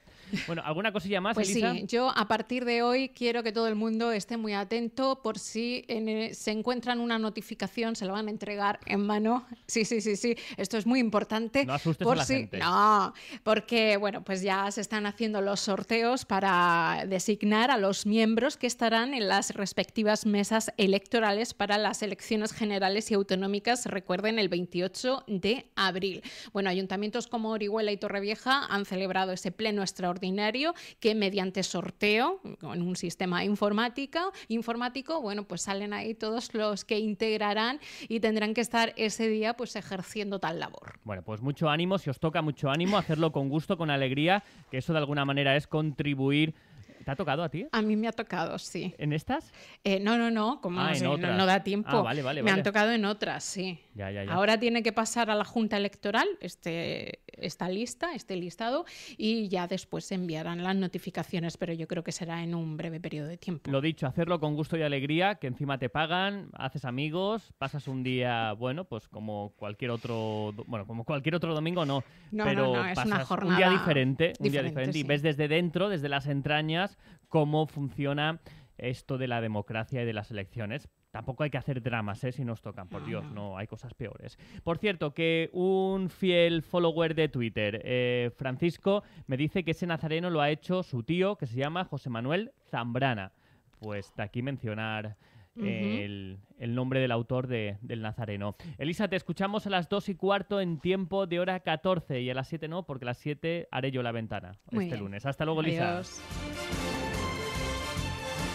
Bueno, ¿alguna cosilla más, Pues Elisa? sí, yo a partir de hoy quiero que todo el mundo esté muy atento por si en, eh, se encuentran una notificación, se la van a entregar en mano. Sí, sí, sí, sí, esto es muy importante. No asustes por a la si, gente. No, porque bueno, pues ya se están haciendo los sorteos para designar a los miembros que estarán en las respectivas mesas electorales para las elecciones generales y autonómicas, recuerden, el 28 de abril. Bueno, ayuntamientos como Orihuela y Torrevieja han celebrado ese pleno extraordinario que mediante sorteo, con un sistema informática, informático, bueno, pues salen ahí todos los que integrarán y tendrán que estar ese día pues ejerciendo tal labor. Bueno, pues mucho ánimo, si os toca mucho ánimo, hacerlo con gusto, con alegría, que eso de alguna manera es contribuir. ¿Te ha tocado a ti? A mí me ha tocado, sí. ¿En estas? Eh, no, no, no, como Ah, no, en sé, no- otras. no da tiempo. Ah, vale, vale, Me vale. han tocado en otras, sí. Ya, ya, ya. Ahora tiene que pasar a la Junta Electoral este, esta lista, este listado, y ya después se enviarán las notificaciones, pero yo creo que será en un breve periodo de tiempo. Lo dicho, hacerlo con gusto y alegría, que encima te pagan, haces amigos, pasas un día, bueno, pues como cualquier otro, bueno, como cualquier otro domingo no, No, pero no, no, es una jornada un día diferente, un día diferente, y ves desde dentro, desde las entrañas, cómo funciona esto de la democracia y de las elecciones. Tampoco hay que hacer dramas, ¿eh? Si nos tocan, por Dios, no. hay cosas peores. Por cierto, que un fiel follower de Twitter, eh, Francisco, me dice que ese nazareno lo ha hecho su tío, que se llama José Manuel Zambrana. Pues de aquí mencionar el, el nombre del autor de- del nazareno. Elisa, te escuchamos a las 2 y cuarto en tiempo de hora 14 y a las 7 no, porque a las 7 haré yo la ventana Muy este bien. lunes. Hasta luego, Elisa.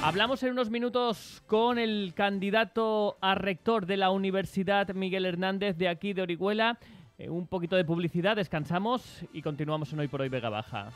Hablamos en unos minutos con el candidato a rector de la Universidad Miguel Hernández de aquí de Orihuela. Eh, un poquito de publicidad, descansamos y continuamos en Hoy por Hoy Vega Baja.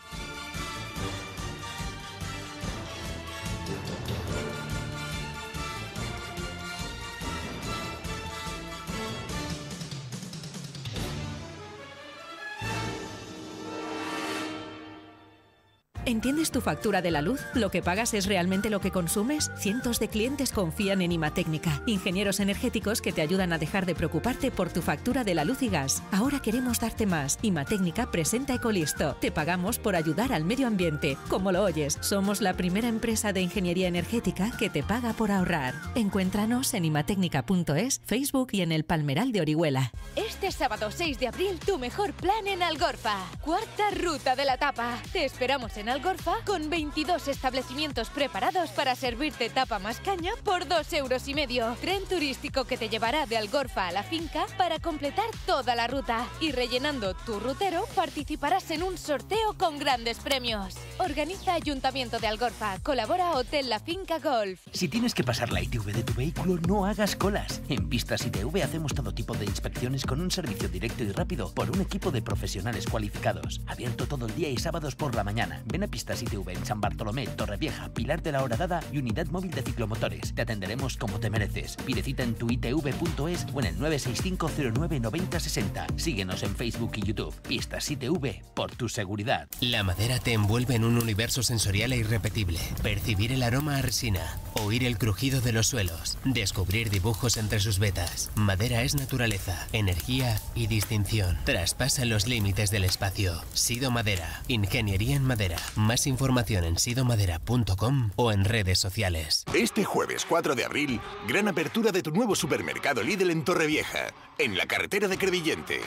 ¿Entiendes tu factura de la luz? ¿Lo que pagas es realmente lo que consumes? Cientos de clientes confían en Imatécnica, ingenieros energéticos que te ayudan a dejar de preocuparte por tu factura de la luz y gas. Ahora queremos darte más. Imatécnica presenta Ecolisto. Te pagamos por ayudar al medio ambiente. Como lo oyes, somos la primera empresa de ingeniería energética que te paga por ahorrar. Encuéntranos en imatécnica.es, Facebook y en el Palmeral de Orihuela. Este sábado 6 de abril, tu mejor plan en Algorfa. Cuarta ruta de la tapa. Te esperamos en Algorfa con 22 establecimientos preparados para servirte tapa más caña por 2 euros y medio. Tren turístico que te llevará de Algorfa a la finca para completar toda la ruta. Y rellenando tu rutero, participarás en un sorteo con grandes premios. Organiza Ayuntamiento de Algorfa. Colabora Hotel La Finca Golf. Si tienes que pasar la ITV de tu vehículo, no hagas colas. En Pistas ITV hacemos todo tipo de inspecciones con un servicio directo y rápido por un equipo de profesionales cualificados. Abierto todo el día y sábados por la mañana. Ven a Pistas ITV en San Bartolomé, Torrevieja, Pilar de la Horadada y Unidad Móvil de Ciclomotores. Te atenderemos como te mereces. Pide cita en tu itv.es o en el 965099060. Síguenos en Facebook y YouTube. Pistas ITV por tu seguridad. La madera te envuelve en un universo sensorial e irrepetible. Percibir el aroma a resina, oír el crujido de los suelos, descubrir dibujos entre sus vetas. Madera es naturaleza, energía y distinción. Traspasa los límites del espacio. Sido Madera, ingeniería en madera. Más información en sidomadera.com o en redes sociales. Este jueves 4 de abril, gran apertura de tu nuevo supermercado Lidl en Torrevieja, en la carretera de Crevillente.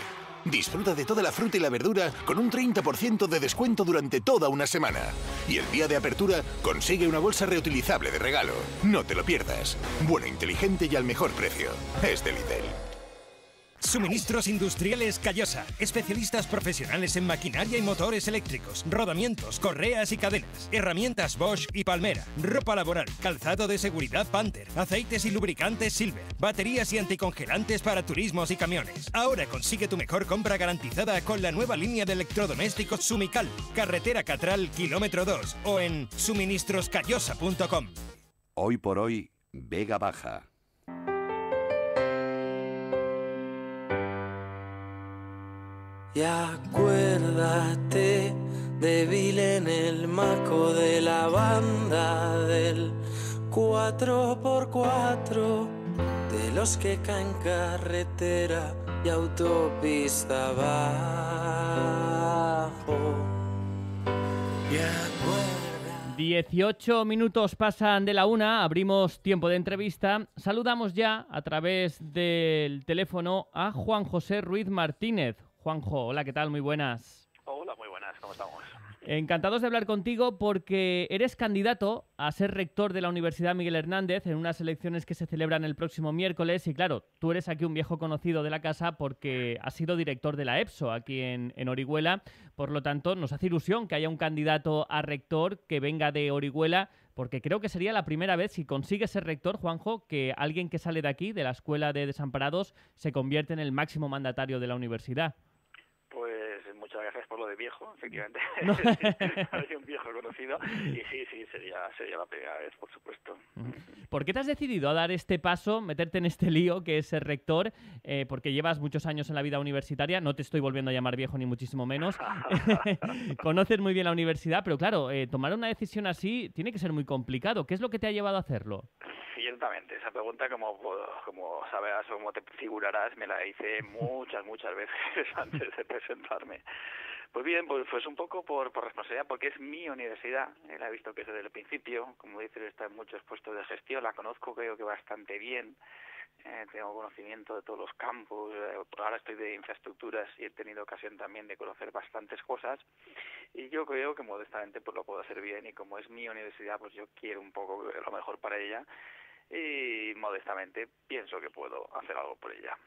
Disfruta de toda la fruta y la verdura con un 30% de descuento durante toda una semana. Y el día de apertura consigue una bolsa reutilizable de regalo. No te lo pierdas. Buena, inteligente y al mejor precio. Es de Lidl. Suministros Industriales Callosa. Especialistas profesionales en maquinaria y motores eléctricos, rodamientos, correas y cadenas. Herramientas Bosch y Palmera. Ropa laboral, calzado de seguridad Panther, aceites y lubricantes Silver, baterías y anticongelantes para turismos y camiones. Ahora consigue tu mejor compra garantizada con la nueva línea de electrodomésticos Sumical. Carretera Catral, kilómetro 2 o en suministroscallosa.com. Hoy por hoy, Vega Baja. Y acuérdate, débil en el marco de la banda del 4x4, de los que caen carretera y autopista abajo. Y acuérdate. 18 minutos pasan de la una, abrimos tiempo de entrevista. Saludamos ya a través del teléfono a Juan José Ruiz Martínez. Juanjo, hola, ¿qué tal? Muy buenas. Hola, muy buenas, ¿cómo estamos? Encantados de hablar contigo porque eres candidato a ser rector de la Universidad Miguel Hernández en unas elecciones que se celebran el próximo miércoles y claro, tú eres aquí un viejo conocido de la casa porque has sido director de la EPSO aquí en, en Orihuela, por lo tanto nos hace ilusión que haya un candidato a rector que venga de Orihuela porque creo que sería la primera vez si consigues ser rector, Juanjo, que alguien que sale de aquí, de la Escuela de Desamparados, se convierte en el máximo mandatario de la universidad. Muchas gracias por lo de viejo, efectivamente. No. Soy un viejo conocido. Y sí, sí, sería, sería la primera vez, por supuesto. ¿Por qué te has decidido a dar este paso, meterte en este lío que es ser rector? Eh, porque llevas muchos años en la vida universitaria, no te estoy volviendo a llamar viejo ni muchísimo menos. Conoces muy bien la universidad, pero claro, eh, tomar una decisión así tiene que ser muy complicado. ¿Qué es lo que te ha llevado a hacerlo? Ciertamente, esa pregunta, como, como sabrás o como te figurarás, me la hice muchas, muchas veces antes de presentarme. Pues bien, pues, pues un poco por, responsabilidad, porque es mi universidad, eh, la he visto que es desde el principio, como dices, está en muchos puestos de gestión, la conozco creo que bastante bien, eh, tengo conocimiento de todos los campos, eh, ahora estoy de infraestructuras y he tenido ocasión también de conocer bastantes cosas y yo creo que modestamente pues lo puedo hacer bien y como es mi universidad pues yo quiero un poco lo mejor para ella y modestamente pienso que puedo hacer algo por ella.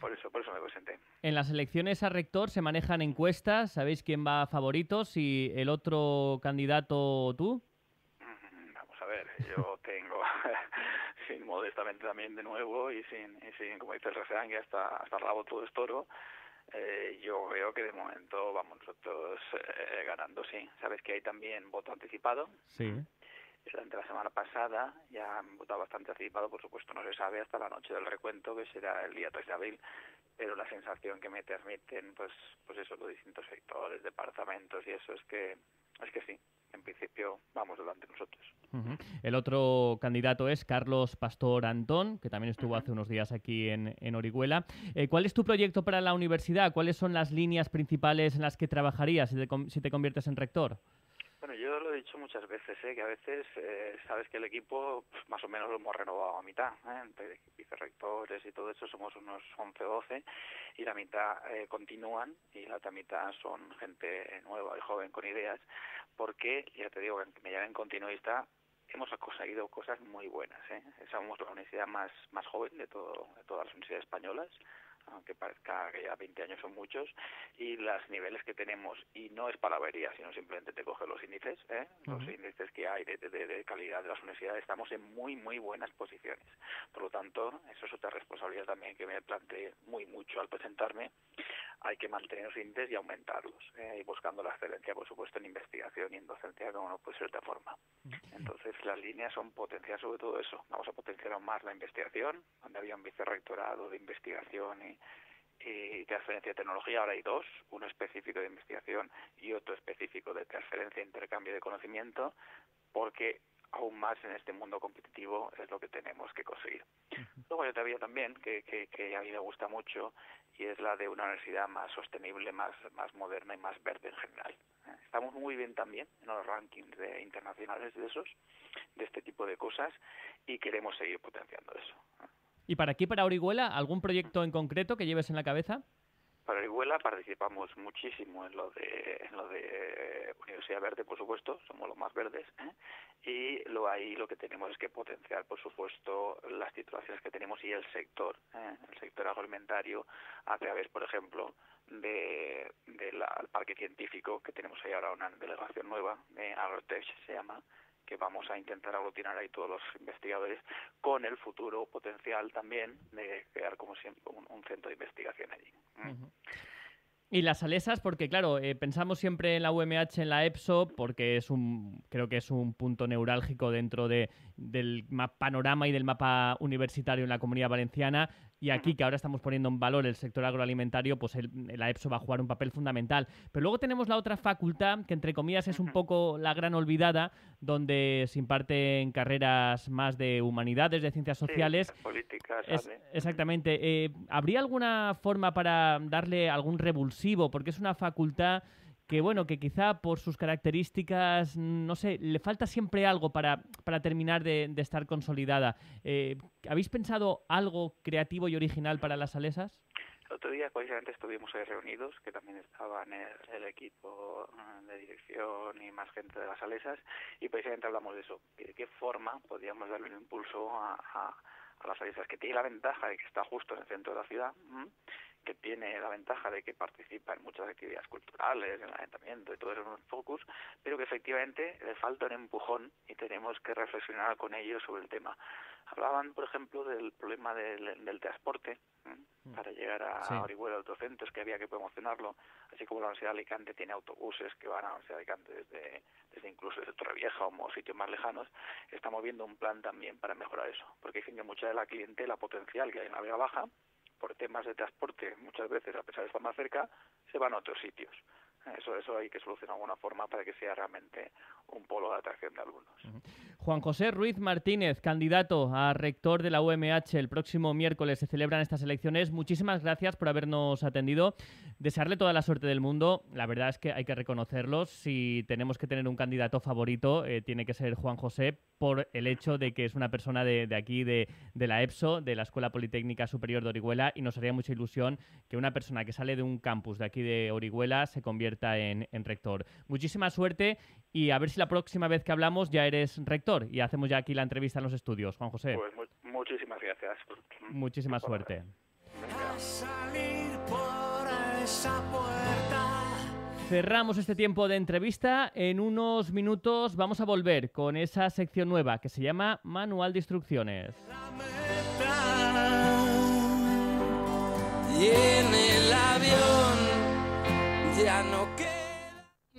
Por eso, por eso me presenté. En las elecciones a rector se manejan encuestas, ¿sabéis quién va a favoritos y el otro candidato tú? Vamos a ver, yo tengo, sin modestamente también de nuevo y sin, y sin como dice el refrán, que hasta, hasta el rabo todo es toro, eh, yo veo que de momento vamos nosotros eh, ganando, sí. Sabes que hay también voto anticipado. Sí. Durante la semana pasada ya han votado bastante anticipado, por supuesto no se sabe hasta la noche del recuento, que será el día 3 de abril, pero la sensación que me transmiten, pues, pues eso, los distintos sectores, departamentos y eso es que, es que sí, en principio vamos delante nosotros. El otro candidato es Carlos Pastor Antón, que también estuvo hace unos días aquí en, en Orihuela. Eh, ¿Cuál es tu proyecto para la universidad? ¿Cuáles son las líneas principales en las que trabajarías si te, si te conviertes en rector? Yo lo he dicho muchas veces, ¿eh? que a veces eh, sabes que el equipo pues, más o menos lo hemos renovado a mitad, ¿eh? entre vicerrectores y todo eso somos unos 11 o 12 y la mitad eh, continúan y la otra mitad son gente nueva y joven con ideas porque, ya te digo, me llamen continuista, hemos conseguido cosas muy buenas. ¿eh? Somos la universidad más, más joven de, todo, de todas las universidades españolas aunque parezca que ya 20 años son muchos, y los niveles que tenemos, y no es palabrería, sino simplemente te coge los índices, ¿eh? los Ujú. índices que hay de, de- de calidad de las universidades, estamos en muy, muy buenas posiciones. Por lo tanto, eso es otra responsabilidad también que me planteé muy mucho al presentarme. Hay que mantener los índices y aumentarlos, ¿eh? y buscando la excelencia, por supuesto, en investigación y en docencia, como no puede ser de otra forma. Entonces, las líneas son potenciar sobre todo eso. Vamos a potenciar aún más la investigación, donde había un vicerrectorado de investigación y, y transferencia de tecnología. Ahora hay dos, uno específico de investigación y otro específico de transferencia e intercambio de conocimiento, porque aún más en este mundo competitivo es lo que tenemos que conseguir. Luego hay otra vía también que, que, que a mí me gusta mucho y es la de una universidad más sostenible, más, más moderna y más verde en general. ¿eh? Estamos muy bien también en los rankings de- internacionales de esos, de este tipo de cosas y queremos seguir potenciando eso. ¿Y para aquí, para Orihuela, algún proyecto en concreto que lleves en la cabeza? Para Orihuela participamos muchísimo en lo de en lo de Universidad Verde, por supuesto, somos los más verdes, ¿eh? y lo ahí lo que tenemos es que potenciar, por supuesto, las titulaciones que tenemos y el sector, ¿eh? el sector agroalimentario a través, por ejemplo, de del parque científico que tenemos ahí ahora una delegación nueva, de Agrotech se llama, que vamos a intentar aglutinar ahí todos los investigadores con el futuro potencial también de crear como siempre un, centro de investigación allí. Y las salesas, porque claro, eh, pensamos siempre en la UMH, en la EPSO, porque es un, creo que es un punto neurálgico dentro de, del ma- panorama y del mapa universitario en la comunidad valenciana. Y aquí, que ahora estamos poniendo en valor el sector agroalimentario, pues el, la EPSO va a jugar un papel fundamental. Pero luego tenemos la otra facultad, que entre comillas es un poco la gran olvidada, donde se imparten carreras más de humanidades, de ciencias sociales. Sí, políticas, exactamente. Eh, ¿Habría alguna forma para darle algún revulsivo? Porque es una facultad que, bueno, que quizá por sus características, no sé, le falta siempre algo para, para terminar de, estar consolidada. Eh, ¿Habéis pensado algo creativo y original para las salesas? El otro día precisamente estuvimos ahí reunidos, que también estaban el, equipo eh, de dirección y más gente de las Salesas, y precisamente hablamos de eso, de qué forma podríamos darle un impulso a, a- las Salesas, que tiene la ventaja de que está justo en el centro de la ciudad. Que tiene la ventaja de que participa en muchas actividades culturales, en el ayuntamiento y todo eso en focus, pero que efectivamente le falta un empujón y tenemos que reflexionar con ellos sobre el tema. Hablaban, por ejemplo, del problema del, del transporte mm. para llegar a Sí. Orihuela, a otros centros, que había que promocionarlo, así como la Universidad de Alicante tiene autobuses que van a la Universidad de Alicante desde, desde incluso desde Torrevieja o sitios más lejanos, estamos viendo un plan también para mejorar eso, porque dicen que mucha de la clientela potencial que hay en la Vega Baja, por temas de transporte, muchas veces, a pesar de estar más cerca, se van a otros sitios. Eso, eso hay que solucionar de alguna forma para que sea realmente un polo de atracción de alumnos. Juan José Ruiz Martínez, candidato a rector de la UMH, el próximo miércoles se celebran estas elecciones. Muchísimas gracias por habernos atendido. Desearle toda la suerte del mundo. La verdad es que hay que reconocerlo. Si tenemos que tener un candidato favorito, eh, tiene que ser Juan José por el hecho de que es una persona de, de aquí, de, de la EPSO, de la Escuela Politécnica Superior de Orihuela, y nos haría mucha ilusión que una persona que sale de un campus de aquí de Orihuela se convierta en, en rector. Muchísima suerte y a ver si la próxima vez que hablamos ya eres rector y hacemos ya aquí la entrevista en los estudios. Juan José, Pues mu- muchísimas gracias. muchísima suerte. salir por esa puerta. Cerramos este tiempo de entrevista. En unos minutos vamos a volver con esa sección nueva que se llama Manual de Instrucciones. Y en el avión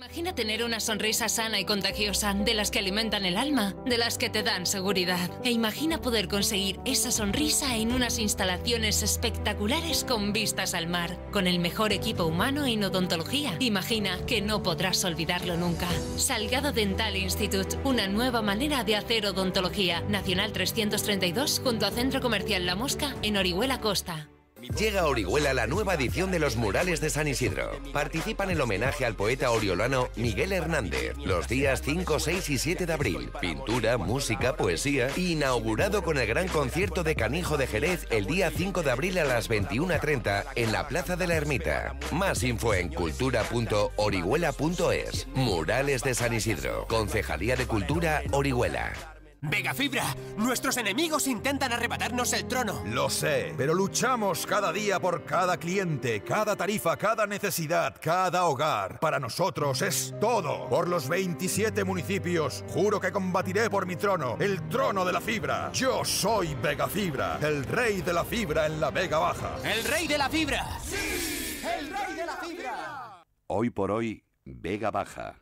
Imagina tener una sonrisa sana y contagiosa, de las que alimentan el alma, de las que te dan seguridad. E imagina poder conseguir esa sonrisa en unas instalaciones espectaculares con vistas al mar, con el mejor equipo humano en odontología. Imagina que no podrás olvidarlo nunca. Salgado Dental Institute, una nueva manera de hacer odontología. Nacional 332 junto a Centro Comercial La Mosca en Orihuela Costa. Llega a Orihuela la nueva edición de los murales de San Isidro. Participa en el homenaje al poeta oriolano Miguel Hernández, los días 5, 6 y 7 de abril. Pintura, música, poesía. Inaugurado con el gran concierto de Canijo de Jerez el día 5 de abril a las 21.30 en la Plaza de la Ermita. Más info en cultura.orihuela.es. Murales de San Isidro. Concejalía de Cultura Orihuela. Vega Fibra, nuestros enemigos intentan arrebatarnos el trono. Lo sé, pero luchamos cada día por cada cliente, cada tarifa, cada necesidad, cada hogar. Para nosotros es todo. Por los 27 municipios, juro que combatiré por mi trono, el trono de la fibra. Yo soy Vega Fibra, el rey de la fibra en la Vega Baja. ¡El rey de la fibra! ¡El rey de la fibra! Hoy por hoy, Vega Baja.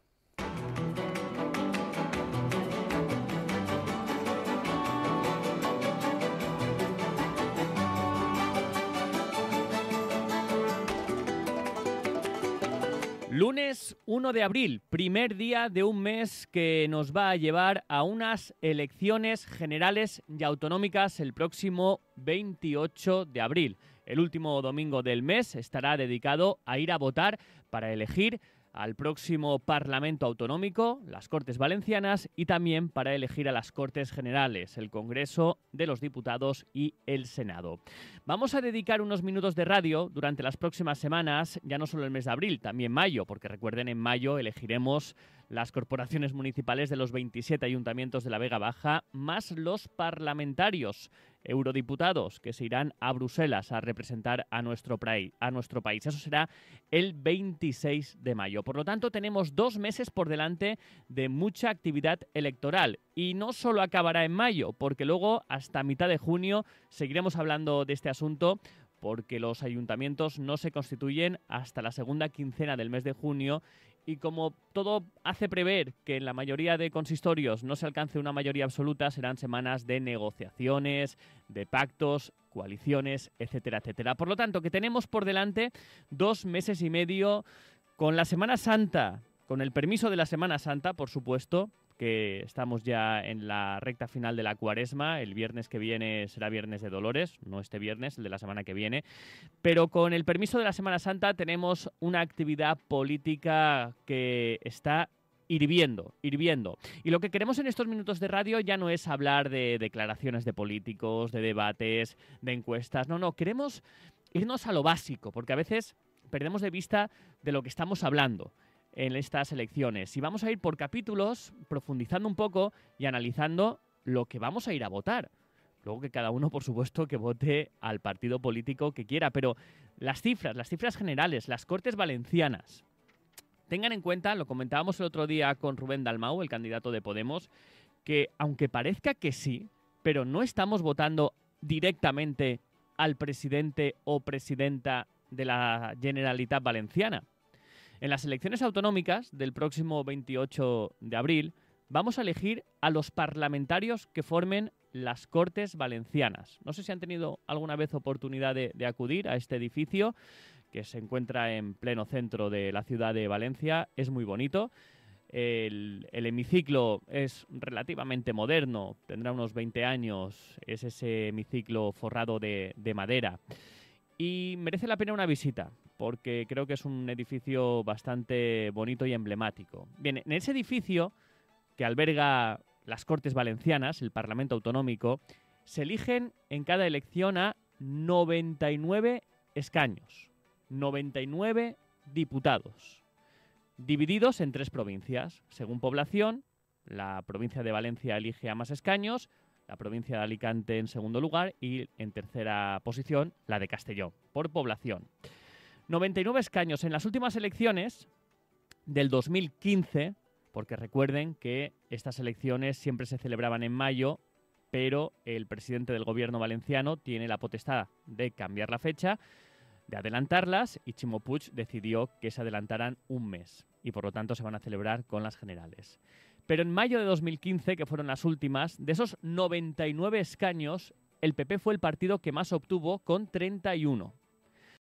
Lunes 1 de abril, primer día de un mes que nos va a llevar a unas elecciones generales y autonómicas el próximo 28 de abril. El último domingo del mes estará dedicado a ir a votar para elegir al próximo Parlamento Autonómico, las Cortes Valencianas y también para elegir a las Cortes Generales, el Congreso de los Diputados y el Senado. Vamos a dedicar unos minutos de radio durante las próximas semanas, ya no solo el mes de abril, también mayo, porque recuerden, en mayo elegiremos las corporaciones municipales de los 27 ayuntamientos de la Vega Baja, más los parlamentarios eurodiputados que se irán a Bruselas a representar a nuestro, a nuestro país. Eso será el 26 de mayo. Por lo tanto, tenemos dos meses por delante de mucha actividad electoral. Y no solo acabará en mayo, porque luego hasta mitad de junio seguiremos hablando de este asunto porque los ayuntamientos no se constituyen hasta la segunda quincena del mes de junio y como todo hace prever que en la mayoría de consistorios no se alcance una mayoría absoluta, serán semanas de negociaciones, de pactos, coaliciones, etcétera, etcétera. Por lo tanto, que tenemos por delante dos meses y medio con la Semana Santa, con el permiso de la Semana Santa, por supuesto, que estamos ya en la recta final de la cuaresma. El viernes que viene será viernes de Dolores, no este viernes, el de la semana que viene. Pero con el permiso de la Semana Santa tenemos una actividad política que está hirviendo, hirviendo. Y lo que queremos en estos minutos de radio ya no es hablar de declaraciones de políticos, de debates, de encuestas. No, no, queremos irnos a lo básico, porque a veces perdemos de vista de lo que estamos hablando en estas elecciones. Y vamos a ir por capítulos, profundizando un poco y analizando lo que vamos a ir a votar. Luego que cada uno, por supuesto, que vote al partido político que quiera, pero las cifras, las cifras generales, las Cortes Valencianas, tengan en cuenta, lo comentábamos el otro día con Rubén Dalmau, el candidato de Podemos, que aunque parezca que sí, pero no estamos votando directamente al presidente o presidenta de la Generalitat Valenciana. En las elecciones autonómicas del próximo 28 de abril vamos a elegir a los parlamentarios que formen las Cortes Valencianas. No sé si han tenido alguna vez oportunidad de, acudir a este edificio que se encuentra en pleno centro de la ciudad de Valencia. Es muy bonito. El, el, hemiciclo es relativamente moderno, tendrá unos 20 años, es ese hemiciclo forrado de, de, madera. Y merece la pena una visita, porque creo que es un edificio bastante bonito y emblemático. Bien, en ese edificio, que alberga las Cortes Valencianas, el Parlamento Autonómico, se eligen en cada elección a 99 escaños, 99 diputados divididos en tres provincias. Según población, la provincia de Valencia elige a más escaños, la provincia de Alicante en segundo lugar y en tercera posición la de Castellón, por población. 99 escaños en las últimas elecciones del 2015, porque recuerden que estas elecciones siempre se celebraban en mayo, pero el presidente del gobierno valenciano tiene la potestad de cambiar la fecha, de adelantarlas y Chimo Puig decidió que se adelantaran un mes y por lo tanto se van a celebrar con las generales. Pero en mayo de 2015, que fueron las últimas, de esos 99 escaños, el PP fue el partido que más obtuvo con 31.